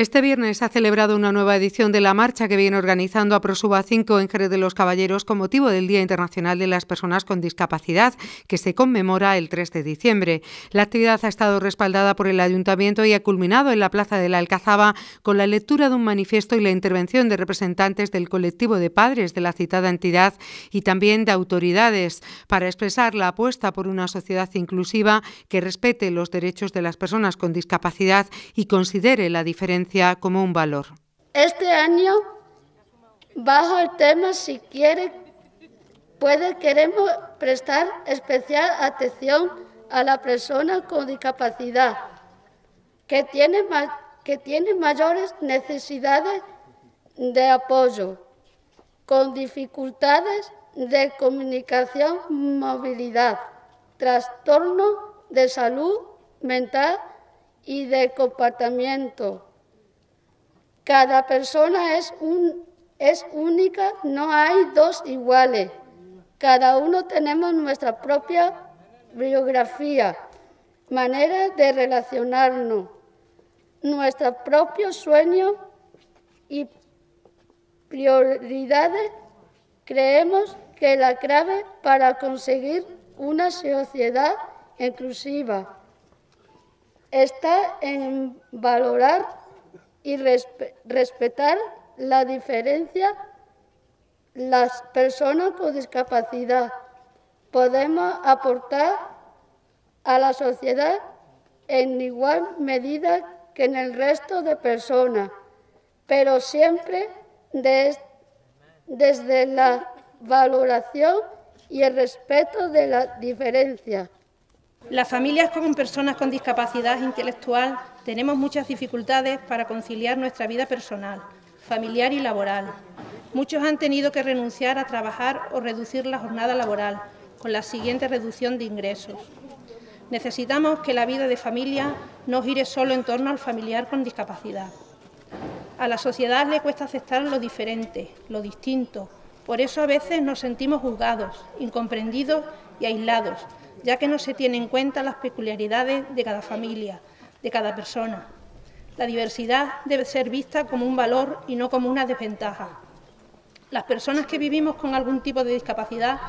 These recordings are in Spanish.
Este viernes se ha celebrado una nueva edición de la marcha que viene organizando a Prosuba 5 en Jerez de los Caballeros con motivo del Día Internacional de las Personas con Discapacidad, que se conmemora el 3 de diciembre. La actividad ha estado respaldada por el Ayuntamiento y ha culminado en la Plaza de la Alcazaba con la lectura de un manifiesto y la intervención de representantes del colectivo de padres de la citada entidad y también de autoridades para expresar la apuesta por una sociedad inclusiva que respete los derechos de las personas con discapacidad y considere la diferencia como un valor. Este año, bajo el tema Si quiere, puede, queremos prestar especial atención a la persona con discapacidad que tiene, que tiene mayores necesidades de apoyo, con dificultades de comunicación, movilidad, trastorno de salud mental y de comportamiento cada persona es, es única, no hay dos iguales. Cada uno tenemos nuestra propia biografía, manera de relacionarnos, nuestro propio sueño y prioridades. Creemos que la clave para conseguir una sociedad inclusiva está en valorar y respetar la diferencia las personas con discapacidad. Podemos aportar a la sociedad en igual medida que en el resto de personas, pero siempre desde la valoración y el respeto de la diferencia. Las familias con personas con discapacidad intelectual tenemos muchas dificultades para conciliar nuestra vida personal, familiar y laboral. Muchos han tenido que renunciar a trabajar o reducir la jornada laboral, con la siguiente reducción de ingresos. Necesitamos que la vida de familia no gire solo en torno al familiar con discapacidad. A la sociedad le cuesta aceptar lo diferente, lo distinto. Por eso a veces nos sentimos juzgados, incomprendidos y aislados, ya que no se tienen en cuenta las peculiaridades de cada familia, de cada persona. La diversidad debe ser vista como un valor y no como una desventaja. Las personas que vivimos con algún tipo de discapacidad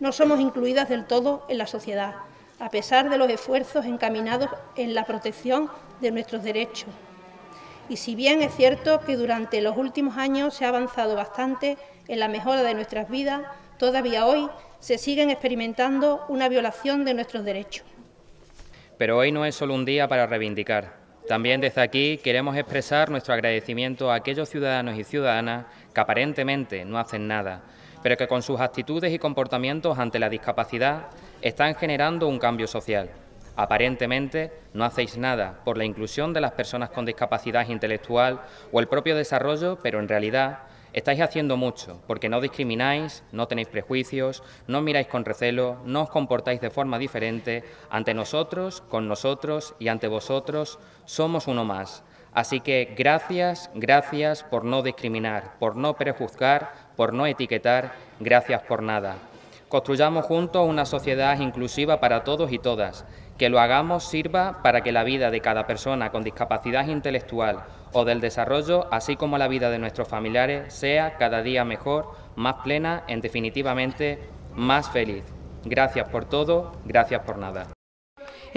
no somos incluidas del todo en la sociedad, a pesar de los esfuerzos encaminados en la protección de nuestros derechos. Y si bien es cierto que durante los últimos años se ha avanzado bastante en la mejora de nuestras vidas, todavía hoy se siguen experimentando una violación de nuestros derechos. Pero hoy no es solo un día para reivindicar. También desde aquí queremos expresar nuestro agradecimiento a aquellos ciudadanos y ciudadanas que aparentemente no hacen nada, pero que con sus actitudes y comportamientos ante la discapacidad están generando un cambio social. Aparentemente no hacéis nada por la inclusión de las personas con discapacidad intelectual o el propio desarrollo, pero en realidad Estáis haciendo mucho, porque no discrimináis, no tenéis prejuicios, no miráis con recelo, no os comportáis de forma diferente. Ante nosotros, con nosotros y ante vosotros, somos uno más. Así que gracias, gracias por no discriminar, por no prejuzgar, por no etiquetar, gracias por nada. Construyamos juntos una sociedad inclusiva para todos y todas. Que lo hagamos sirva para que la vida de cada persona con discapacidad intelectual o del desarrollo, así como la vida de nuestros familiares, sea cada día mejor, más plena, en definitivamente más feliz. Gracias por todo, gracias por nada.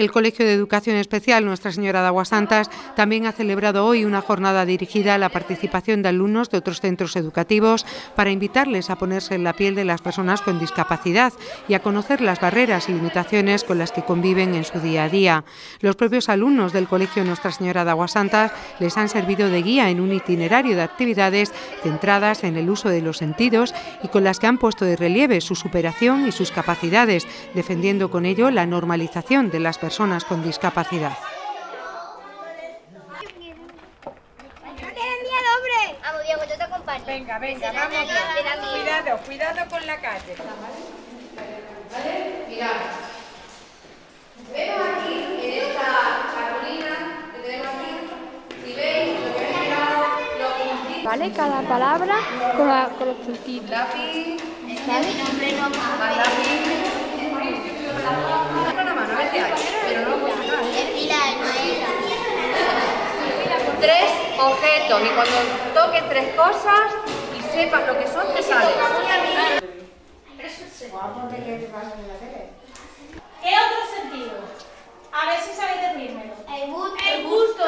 El Colegio de Educación Especial Nuestra Señora de Aguasantas también ha celebrado hoy una jornada dirigida a la participación de alumnos de otros centros educativos para invitarles a ponerse en la piel de las personas con discapacidad y a conocer las barreras y limitaciones con las que conviven en su día a día. Los propios alumnos del Colegio Nuestra Señora de Aguasantas les han servido de guía en un itinerario de actividades centradas en el uso de los sentidos y con las que han puesto de relieve su superación y sus capacidades, defendiendo con ello la normalización de las personas personas con discapacidad. Vamos, Diego, yo te acompaño. Venga, venga, vamos. Cuidado, cuidado con la calle. ¿Vale? Mirad. Vemos aquí, en esta carolina que tenemos aquí, si veis lo que he generado, los puntitos. ¿Vale? Cada palabra con, la, con los puntitos. Lápiz. ¿Vale? Más lápiz. Con la mano, a ver qué hay. Pero no lo puedo sacar. Es fila, no es. Tres objetos y cuando toques tres cosas y sepas lo que son, te sale. ¿Qué otro sentido? A ver si sabéis decírmelo. El gusto. El gusto.